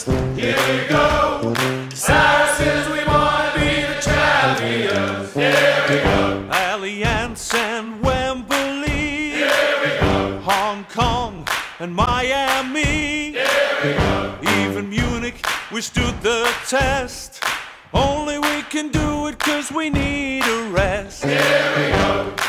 Saracens, here we go. Saracens, we want to be the champions. Here we go. Allianz and Wembley. Here we go. Hong Kong and Miami. Here we go. Even Munich, we stood the test. Only we can do it cause we need a rest. Here we go.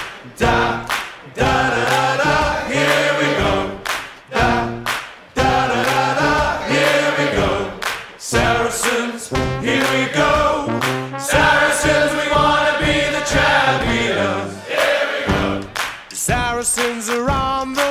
around the